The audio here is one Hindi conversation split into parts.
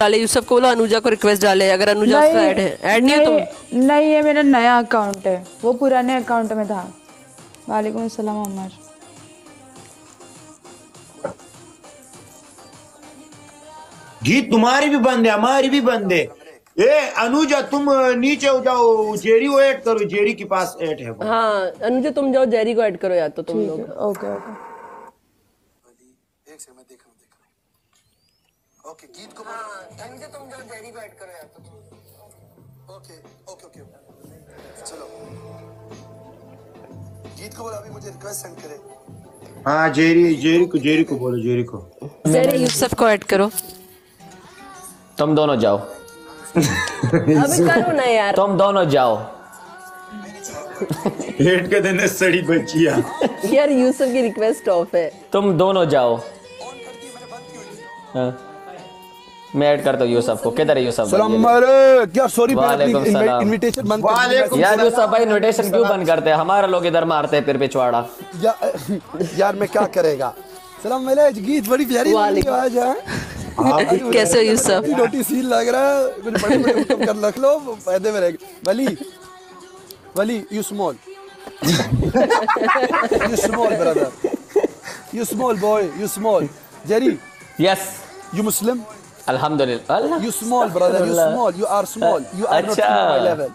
डाले यूसुफ को बोलो अनुजा को रिक्वेस्ट डाले अगर अनुजा उसका ऐड है। ऐड नहीं हो तुम नहीं, ये मेरा नया अकाउंट है। वो पुराने अकाउंट में था। वालेकुम अस्सलाम अमर। गीत तुम्हारी भी बंद है हमारी भी बंद है। ए अनुजा तुम नीचे हो जाओ जेरी को ऐड करो जेरी के पास ऐड है। हाँ अनुजा तुम जाओ जेरी को ऐड करो या तो तुम लोग। ओके ओके हूँ हूँ ओके गीत को अनुजा तुम जाओ जेरी को ऐड करो यार तो। ओके ओके ओके चलो। गीत को बोला अभी मुझे रिक्वेस्ट सेंड करे। हाँ जेरी जेरी को जेरी को बोलो जेरी को। जेरी यूसुफ को ऐड करो। तुम दोनों जाओ। अभी करो ना यार। तुम दोनों जाओ। ऐड कर देने सड़ी बच्चिया यार यूसुफ की रिक्वेस्ट ऑफ़ है। तुम दोनों जाओ। हाँ। मैं ऐड करता हूँ यूसुफ को। किधर है यूसुफ? क्या सॉरी इनविटेशन बंद यार यूसुफ भाई इनविटेशन क्यों बंद करते हैं? हमारा लोग इधर मारते हैं फिर पिछवाड़ा। या, यार मैं क्या करेगा? सलाम गीत बड़ी प्यारी। आवाज़ है। कैसे हो यूसुफ? नोटिस सीन लग रहा है। कुछ बड़े बड़े कर रख लो फ़ायदे में रहेगा वली वली you small you small brother you small boy you small Jerry yes you Muslim अल्हम्दुलिल्लाह अल्लाह you small brother you small you are small you are not my level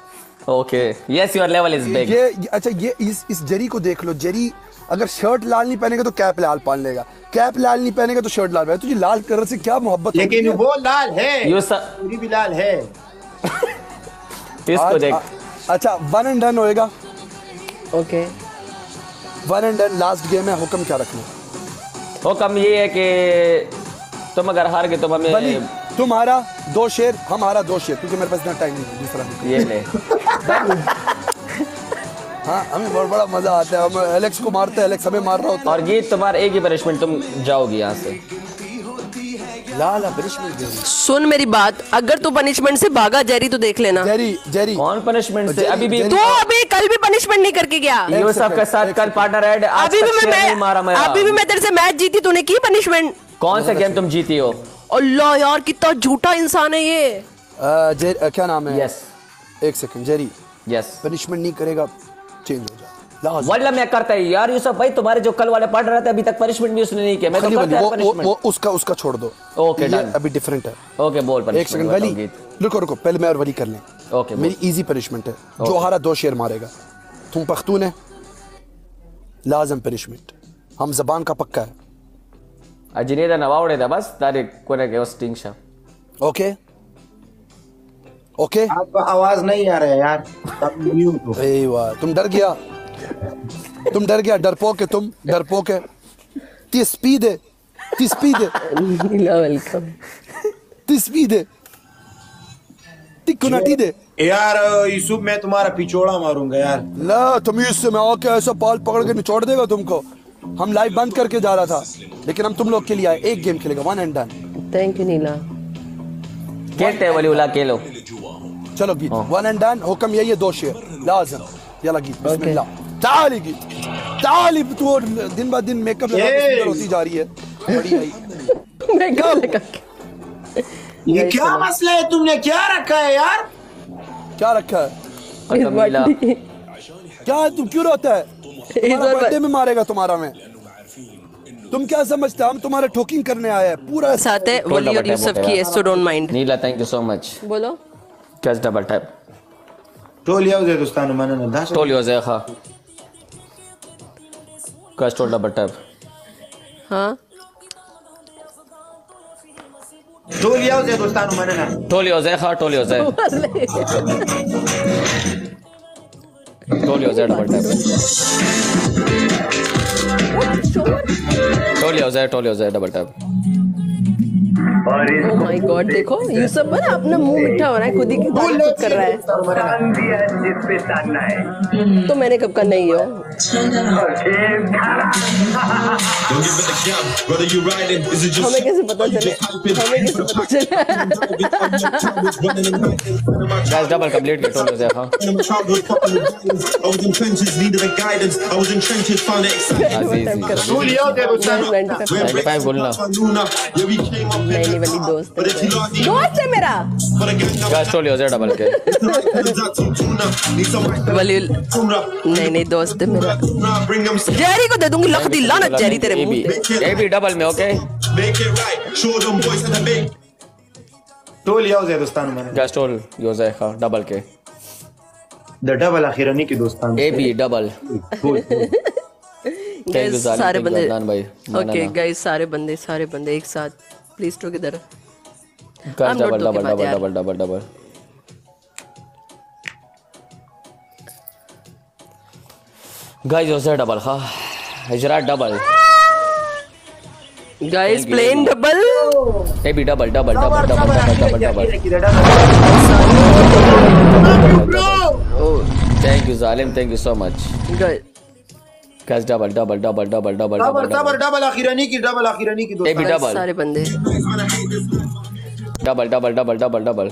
okay yes your level is big ये ये- अच्छा ये इस इस जरी को देख लो। जरी अगर शर्ट लाल नहीं पहनेगा तो कैप लाल पहन लेगा। कैप लाल नहीं पहनेगा तो शर्ट लाल पहने तुझे लाल कलर से क्या मोहब्बत लेकिन वो लाल है। पूरी भी लाल है। इसको देख। अच्छा वन एंड डन होएगा। Okay one and done last game है हुक्म क्या रखना? हुक्म ये है कि तुम अगर हार गए तो बली हमें तुम्हारा दो शेर हमारा दो शेर क्योंकि मेरे पास इतना टाइम नहीं है दूसरा ये ले। हाँ हमें बहुत बड़ा मज़ा आता है हम एलेक्स को मारते हैं एलेक्स हमें मार रहा होता है। और ये तुम्हारा एक ही पनिशमेंट तुम जाओगी यहाँ से। लाल पनिशमेंट सुन मेरी बात अगर तू पनिशमेंट से भागा जेरी तो देख लेना। Jerry Jerry. कौन पनिशमेंट से? अभी भी तो अभी कल भी पनिशमेंट नहीं करके गया। यूसुफ के साथ कल पार्टनर ऐड अभी भी मैं मारा मैं अभी भी मैं तेरे से मैच जीती तूने की पनिशमेंट कौन सा गेम तुम जीती हो? अल्लाह यार कितना झूठा इंसान है ये। अ, क्या नाम है? यस एक सेकंड जेरी यस पनिशमेंट नहीं करेगा चेंज हो जा लाजम। वल्ला मैं करता है यार यूसुफ भाई तुम्हारे जो कल वाले पार्टनर रहते अभी तक पनिशमेंट भी उसने नहीं किया। मैं तो करता वो, वो, वो उसका उसका छोड़ दो। Okay, done। अभी डिफरेंट है। ओके बोल एक सेकंड वली रुको रुको पहले मैं और वली कर लें। ओके मेरी इजी पनिशमेंट है। जो हारा दो शेर मारेगा। तुम पख्तून है। लाजम पनिशमेंट हम जबान का पक्का है। अजनीदा नवावड़े था बस तारे कोने के स्टिंग शा। ओके ओके आपका आवाज़ नहीं आ रहा है यार। अब म्यूट हो। ए वाह। तुम डर गया। तुम डर गया डरपोक है तुम डरपोक है। ती स्पीड है ती स्पीड है। वेलकम ती स्पीड है। ती कुनाटी दे। यार यूसुफ मैं तुम्हारा पिछोड़ा मारूँगा यार। ला तुम इससे मैं आके ऐसा पाल पकड़ के निचोड़ देगा तुमको? हम लाइव बंद करके जा रहा था लेकिन हम तुम लोग के लिए आए एक गेम खेलेगा one and done thank you नीला केटे वाली उला के लो चलो गीत वन एंड डन हुक्म यही है दो शेर लाजम यला गीत बिस्मिल्लाह। ताली गीत ताली तू और दिन ब दिन मेकअप लगा के सुंदर होती जा रही है। बड़ी आई। मैं क्या लगा ये क्या मसला है? तुमने क्या रखा है यार? क्या रखा है? क्या है तुम क्यों रोता है? बर्थडे में मारेगा तुम्हारा मैं। तुम क्या समझते हो? हम तुम्हारे ठोकिंग करने आए हैं पूरा साथ है वली और यूसुफ की है so don't mind Neela thank you so much बोलो। कैच डबल टैप टोल याव दे दोस्तानो मैंने ना दास टोल योर ज़ेखा कैच टोल डबल टैप हाँ। टोल याव दे दोस्तानो मैंने ना। टोल योर ज़ेखा टोल योर ज़े टोल हो जाए डबल टैप टोल योर ज़े टोल योर ज़े double tap oh my god देखो यूसुफ ना अपना मुँह मीठा हो रहा है खुद ही खुद कर रहा है। तो मैंने कब का नहीं हो? हमें कैसे पता चले? हमें कैसे पता चले? डबल कंप्लीट के टोल योर ज़ेखा टोल याव दे दोस्तानो 95 बोलना। पुरानी वाली दोस्त है। दोस्त है मेरा। कैस्ट्रोल यूज़र डबल के वाली नहीं नहीं दोस्त है मेरा। जेरी को दे दूँगी लख दी लानत जेरी तेरे मुँह ए बी डबल में ओके टोल याव है दोस्तान मैंने। कैस्ट्रोल यूज़र का डबल के द डबल आखिरनी की दोस्तान। A B double you Guys, सारे बंदे ओके गाइस सारे बंदे सारे बंदे एक साथ। प्लीज़ टुगेदर कर I'm double double double double double double guys user double हाँ। Hazra double guys plane double A B double double double double double double double thank you जालिम thank you so much guys double double double double double double double double double आखिरानी की डबल आखिरानी की ए भी डबल सारे बंदे। Double double double double double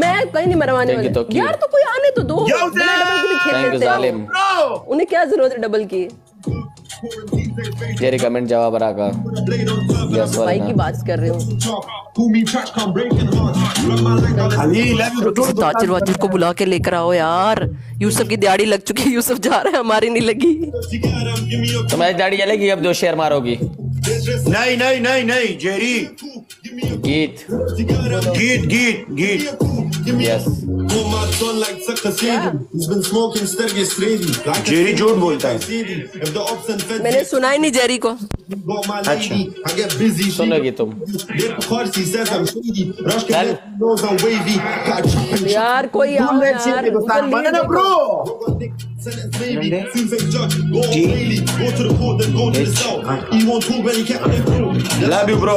मैं कहीं नहीं मरवाने वाली। तो. यार तो कोई आने तो दो। यार बिना डबल के भी खेल लेते हैं उन्हें क्या ज़रूरत है डबल की? तेरी कमेंट जवाब रहा का। यस भाई की बात कर रही हूँ। यू ताजिर वाजिर को बुला के लेकर आओ यार। यूसुफ की दिहाड़ी लग चुकी है यूसुफ जा रहा है हमारी नहीं लगी। तुम्हारी दाढ़ी जलेगी अब जो शेर मारोगी। नहीं नहीं नहीं नहीं जेरी। गीत। गीत गीत गीत। यस जेरी झूठ बोलता है। मैंने सुना ही नहीं जेरी को। सुनोगी तुम। यार कोई आओ यार। Sentence baby, two-face judge, go daily, go to the court, then go to the south. He want two, but he can't improve. Love you bro,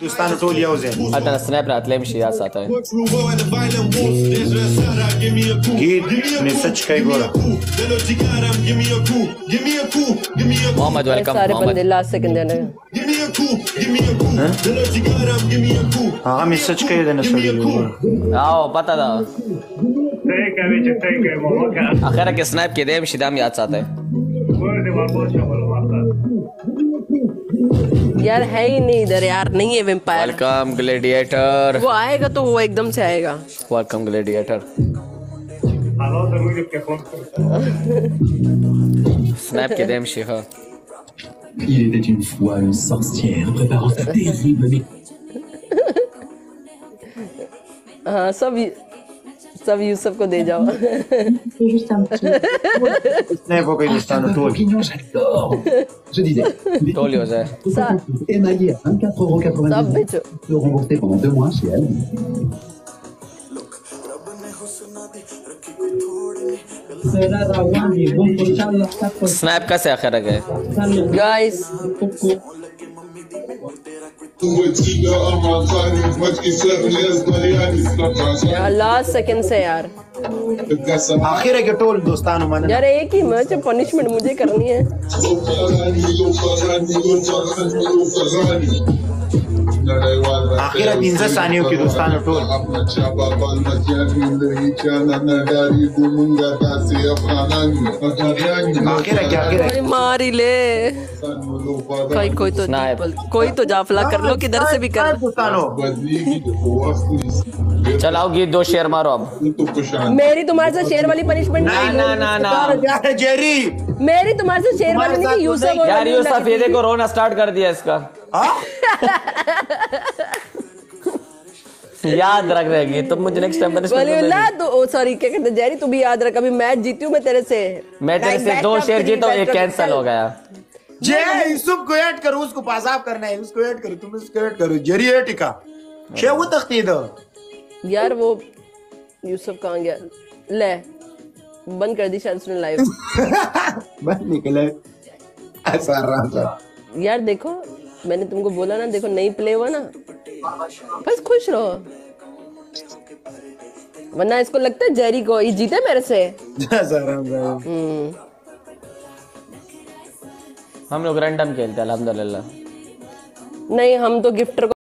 Pakistanul Tuli Ozen. Altă snapchat le-am și ia sata. Gid, mesaj kai gora. Mohammed welcome Mohammed last second देना हाँ मैसेज कर देना सभी आओ पता था आखिर के स्नैप के देम शिदाम याद साथ है यार है ही नहीं इधर यार नहीं है वेम्पायर वेलकम ग्लेडिएटर वो आएगा तो वो एकदम से आएगा welcome gladiator Snap qui aime chez Il était une fois une sorcière préparant sa terrible. Ah, ça, सब Yusuf ko deja. Ne poco in istano tu. j'adore. Je disais. Tolio, j'ai. Ça. Émaillé à 24,99 euros. remboursé pendant deux mois chez elle. Snap का से आखिर गए गाइस लास्ट सेकंड से यार। आखिर है यार एक ही मच पनिशमेंट मुझे करनी है। आखिर अब सानियों की दोस्तान टोल। मारी ले। कोई कोई तो कोई तो जाफला कर लो किधर से भी कर। चल आओ गीत दो शेर मारो अब। मेरी तुम्हारे से शेर वाली पनिशमेंट ना ना ना। ना जेरी। मेरी तुम्हारे से शेर वाली नहीं यूसुफ यार यूसुफ ये देखो रोना स्टार्ट कर दिया इसका। याद रख रहेगी तुम मुझे नेक्स्ट टाइम वलीउल्लाह तो ओ सॉरी क्या कहते जेरी तू भी याद रख अभी मैच जीती हूँ मैं तेरे से। मैं तेरे से दो शेयर जीता एक कैंसिल हो गया। जे यूसुफ को ऐड करो उसको पासाब करना है उसको ऐड करो तुम उसको ऐड करो। जेरी है टिका। शे वो तख्ती दो यार वो यूसुफ कहाँ गया? ले बंद कर दी शायद उसने लाइव बस निकले ऐसा रहा था। यार देखो मैंने तुमको बोला ना देखो नहीं प्ले हुआ ना। बस खुश रहो। वरना इसको लगता है जेरी को ये जीते मेरे से। हम्म। हम लोग रैंडम खेलते हैं अल्हम्दुलिल्लाह। नहीं हम तो गिफ्टर को